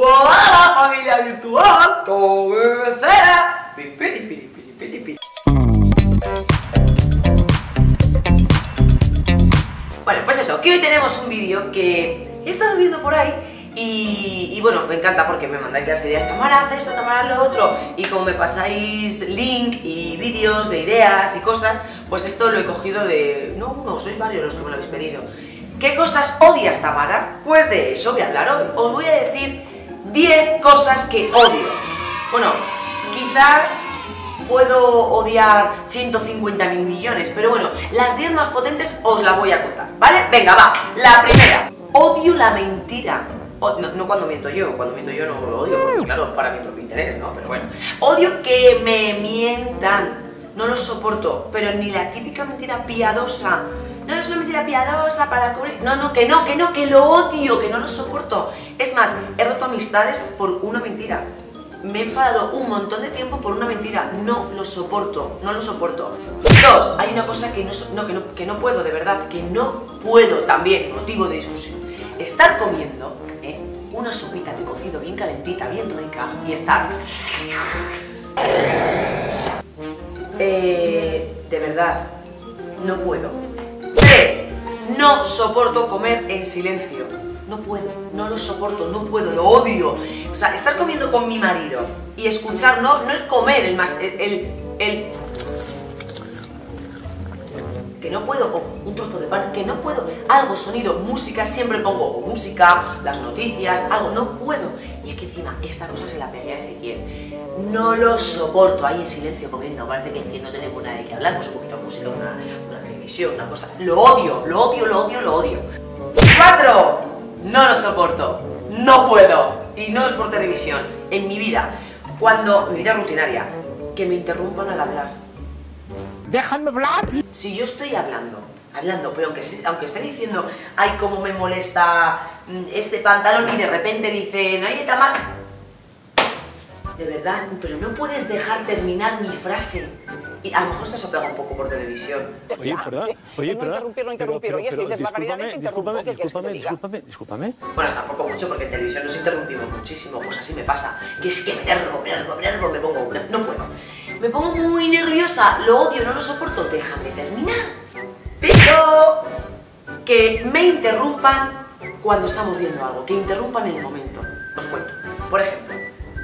Hola familia virtual, cabecera. Pi, piri, piri, piri, piri, piri. Bueno, pues eso, que hoy tenemos un vídeo que he estado viendo por ahí y, y bueno, me encanta porque me mandáis las ideas, Tamara, haz esto, Tamara, lo otro, y como me pasáis link y vídeos de ideas y cosas, pues esto lo he cogido de... no uno, sois varios los que me lo habéis pedido. ¿Qué cosas odias, Tamara? Pues de eso voy a hablar hoy. Os voy a decir 10 cosas que odio. Bueno, quizá puedo odiar 150 mil millones, pero bueno, las 10 más potentes os las voy a contar, ¿vale? Venga, va. La primera, odio la mentira. O- no, cuando miento yo, cuando miento yo no lo odio, porque claro, para mi propio interés, ¿no? Pero bueno, odio que me mientan, no lo soporto, pero ni la típica mentira piadosa. No es una mentira piadosa para cubrir. No, no, que no, que no, que lo odio, que no lo soporto. Es más, he roto amistades por una mentira. Me he enfadado un montón de tiempo por una mentira. No lo soporto, no lo soporto. Dos, hay una cosa que no, que no, que no puedo, de verdad, que no puedo también, motivo de discusión. Estar comiendo ¿eh? una sopita de cocido bien calentita, bien rica, y estar... Eh, de verdad, no puedo. Tres, no soporto comer en silencio. No puedo, no lo soporto, no puedo, lo odio. O sea, estar comiendo con mi marido y escuchar, no, el comer, el más, el, el, que no puedo, un trozo de pan, que no puedo, algo, sonido, música, siempre pongo música, las noticias, algo, no puedo. Y es que encima esta cosa se la pegué a Ezequiel. No lo soporto ahí en silencio comiendo, parece que, no tenemos nada de qué hablar, pues un poquito de música, una televisión, una cosa. Lo odio, lo odio, lo odio, lo odio. Cuatro, no lo soporto, no puedo. Y no es por televisión, en mi vida, cuando, mi vida rutinaria, que me interrumpan al hablar. Déjame hablar. Si yo estoy hablando, hablando, pero aunque, aunque esté diciendo, ay, cómo me molesta mm, este pantalón, y de repente dicen, oye, Tamar, de verdad, pero no puedes dejar terminar mi frase. Y a lo mejor esto se pega un poco por televisión. Oye, perdón. Oye, No perdón. interrumpir, no interrumpir. Pero- Oye, si dices barbaridades, discúlpame, interrumpo. ¿Qué quieres que te discúlpame, discúlpame, discúlpame. Bueno, tampoco mucho porque en televisión nos interrumpimos muchísimo, pues así me pasa. Que es que me nervo, me nervo, me nervo, me pongo, no, puedo. Me pongo muy nerviosa, lo odio, no lo soporto, déjame terminar. Pero que me interrumpan cuando estamos viendo algo, que interrumpan el momento. Os cuento. Por ejemplo,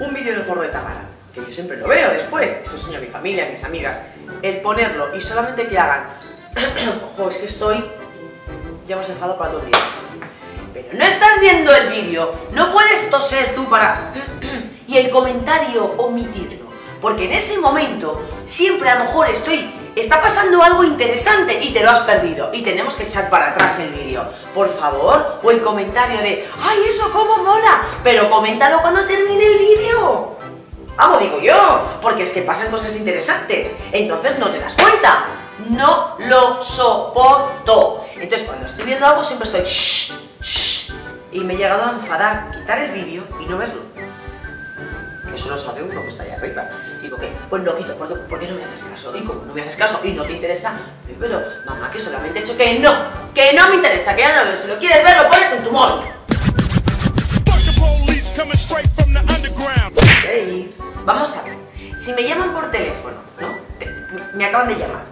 un vídeo del forro de Tamara, que yo siempre lo veo después, se enseño a mi familia, a mis amigas, el ponerlo y solamente que hagan, ojo, es que estoy, ya hemos enfadado para todo el día. Pero no estás viendo el vídeo, no puedes toser tú para... y el comentario omitirlo. Porque en ese momento siempre a lo mejor estoy... Está pasando algo interesante y te lo has perdido. Y tenemos que echar para atrás el vídeo. Por favor. O el comentario de... ¡Ay, eso cómo mola! Pero coméntalo cuando termine el vídeo. Vamos, digo yo, porque es que pasan cosas interesantes. Entonces no te das cuenta. No lo soporto. Entonces cuando estoy viendo algo siempre estoy... "Shh, shh", y me he llegado a enfadar, quitar el vídeo y no verlo. Eso lo sabe uno que está ahí arriba. Digo, ¿qué? Pues lo quito, ¿por qué, no me haces caso? Y como no me haces caso y no te interesa, pero mamá, que solamente he hecho que no, que no me interesa, que ya no lo veo. Si lo quieres ver, lo pones en tu móvil. Underground. 6. Vamos a ver. Si me llaman por teléfono, ¿no? Me acaban de llamar.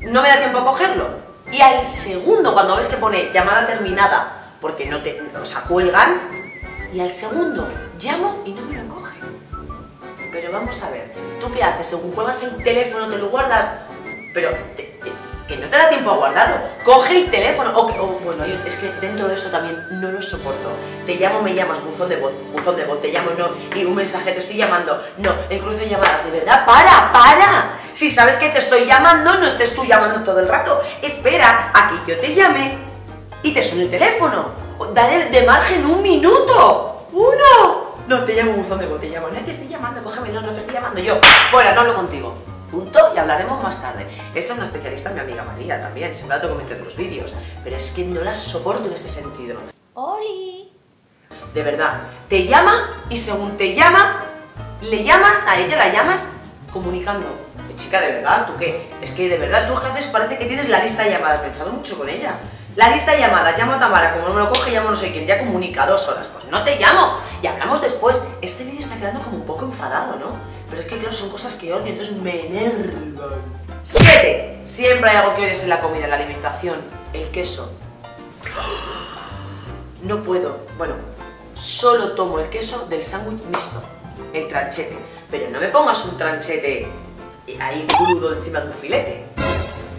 No me da tiempo a cogerlo. Y al segundo, cuando ves que pone llamada terminada, porque no te. O sea, cuelgan. Y al segundo, llamo y no me lo cogen. Pero vamos a ver. ¿Tú qué haces? Según cuelgas el teléfono, te lo guardas. Pero. Que no te da tiempo a guardarlo. Coge el teléfono. O, bueno, es que dentro de eso también no lo soporto. Te llamo, me llamas, buzón de voz, buzón de voz, te llamo, no, y un mensaje, te estoy llamando. No, el cruce de llamadas, de verdad, para, para. Si sabes que te estoy llamando, no estés tú llamando todo el rato. Espera a que yo te llame y te suene el teléfono. Dale de margen un minuto. ¡Uno! No, te llamo buzón de voz, te llamo. No te estoy llamando, cógeme, no, no te estoy llamando yo. Fuera, no hablo contigo. Punto y hablaremos más tarde. Esa es una especialista, mi amiga María también, siempre la tengo que meter en los vídeos. Pero es que no la soporto en este sentido. ¡Oli! De verdad, te llama y según te llama, le llamas, a ella la llamas comunicando. Chica, de verdad, ¿tú qué? Es que de verdad, tú que haces parece que tienes la lista de llamadas. Me enfado mucho con ella. La lista de llamadas, llamo a Tamara, como no me lo coge, llamo a no sé quién, ya comunica dos horas. Pues no te llamo y hablamos de después, este vídeo está quedando como un poco enfadado, ¿no? Pero es que claro, son cosas que odio, entonces me enervan. 7. Siempre hay algo que odias en la comida, en la alimentación. El queso. No puedo. Bueno, solo tomo el queso del sándwich mixto, el tranchete. Pero no me pongas un tranchete ahí crudo encima de un filete.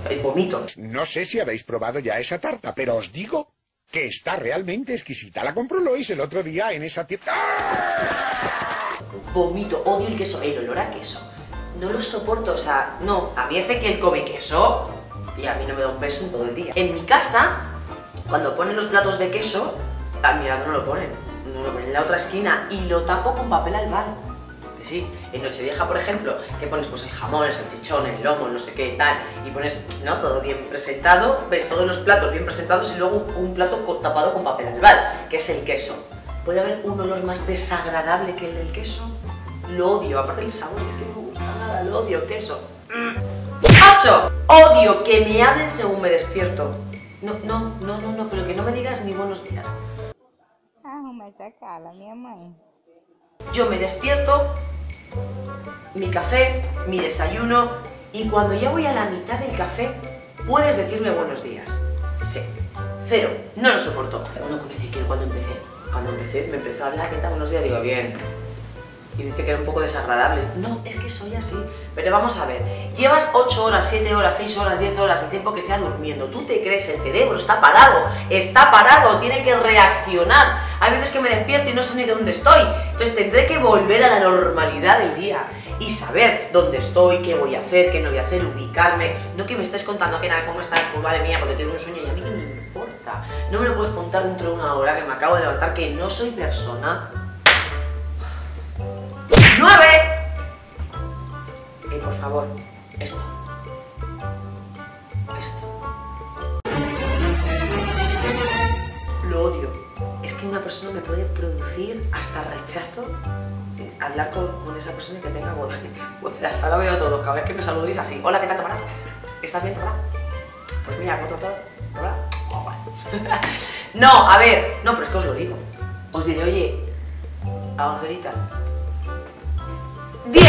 El vomito. No sé si habéis probado ya esa tarta, pero os digo que está realmente exquisita. La compró Lois el otro día en esa tienda. Vomito, odio el queso, el olor a queso. No lo soporto, o sea, no, a mí hace que él come queso y a mí no me da un beso en todo el día. En mi casa, cuando ponen los platos de queso, al mi lado no lo ponen, no lo ponen en la otra esquina y lo tapo con papel albal. Sí, en Nochevieja, por ejemplo, que pones pues el jamón, el salchichón, el lomo, no sé qué tal, y pones, ¿no? Todo bien presentado, ves todos los platos bien presentados y luego un plato tapado con papel albal, que es el queso. ¿Puede haber un olor más desagradable que el del queso? Lo odio, aparte el sabor es que no me gusta nada, lo odio, queso. 8. Odio que me hablen según me despierto. No, no, no, no, no, pero que no me digas ni buenos días. Arruma essa cara, minha mãe. Yo me despierto, mi café, mi desayuno, y cuando ya voy a la mitad del café, puedes decirme buenos días. Sí. Cero. No lo soporto. Bueno, con Ezequiel cuando empecé. Cuando empecé, me empezó a hablar, ¿qué tal? Buenos días, digo, bien. Y dice que era un poco desagradable. No, es que soy así. Pero vamos a ver, llevas 8 horas, 7 horas, 6 horas, 10 horas, el tiempo que sea durmiendo. Tú te crees, el cerebro está parado, está parado, tiene que reaccionar. Hay veces que me despierto y no sé ni dónde estoy. Entonces tendré que volver a la normalidad del día y saber dónde estoy, qué voy a hacer, qué no voy a hacer, ubicarme. No que me estés contando que nada, cómo estás, pues madre mía, porque tengo un sueño y a mí que me importa. No me lo puedes contar dentro de una hora que me acabo de levantar, que no soy persona. 9. Y por favor, esto. Esto. Lo odio. Es que una persona me puede producir hasta rechazo hablar con, esa persona y que tenga boda. Pues sala veo a todos, cada vez que me saludéis así. Hola, ¿qué tal, Tamara? ¿Estás bien, Tamara? Pues mira, ¿cómo todo? ¿Tamara? Oh, no, a ver, no, pero es que os lo digo. Os diré, oye, a Margarita, 10.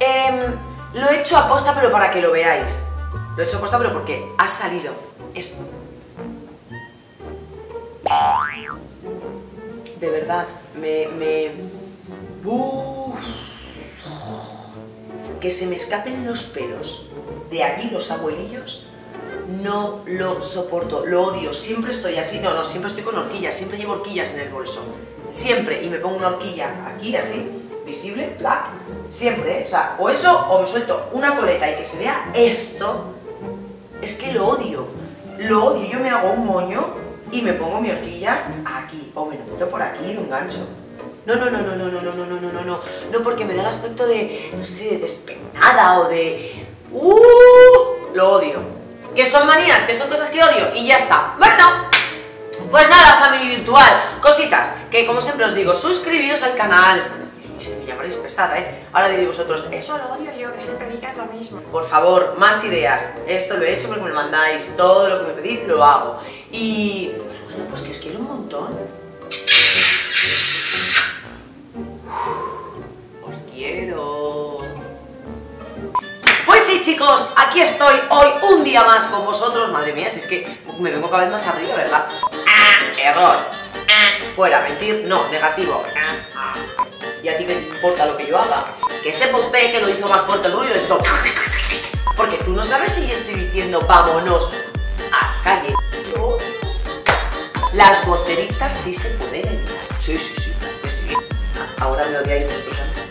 Em, lo he hecho aposta, pero para que lo veáis. Lo he hecho aposta, pero porque ha salido esto. De verdad, me. Que se me escapen los pelos de aquí, los abuelillos. No lo soporto, lo odio, siempre estoy así, no, no, siempre estoy con horquillas, siempre llevo horquillas en el bolso, siempre, y me pongo una horquilla aquí así, visible, black, siempre, ¿eh? o sea, o eso o me suelto una coleta y que se vea esto, es que lo odio, lo odio, yo me hago un moño y me pongo mi horquilla aquí, o me por aquí un gancho. No, no, no, no, no, no, no, no, no, no, no, no, no, porque me da el aspecto de, no sé, de despeinada o de... ¡Uh! Lo odio. Que son manías, que son cosas que odio y ya está. Bueno, pues nada, familia virtual, cositas, que como siempre os digo, suscribiros al canal. Y si me llamaréis pesada, ¿eh? Ahora diréis vosotros, eso lo odio yo, que siempre digas lo mismo. Por favor, más ideas. Esto lo he hecho porque me lo mandáis, todo lo que me pedís lo hago. Y bueno, pues que os quiero un montón. Sí, chicos, aquí estoy hoy un día más con vosotros. Madre mía, si es que me vengo cada vez más arriba, ¿verdad? ¡Ah! Error. ¡Ah! Fuera, mentir, no, negativo. ¡Ah! ¡Ah! ¿Y a ti qué te importa lo que yo haga? Que sepa usted que lo hizo más fuerte el ruido, hizo... Porque tú no sabes si yo estoy diciendo vámonos a calle. Las voceritas sí se pueden evitar. Sí, sí, sí, que sí. Ahora me odiáis vosotros antes.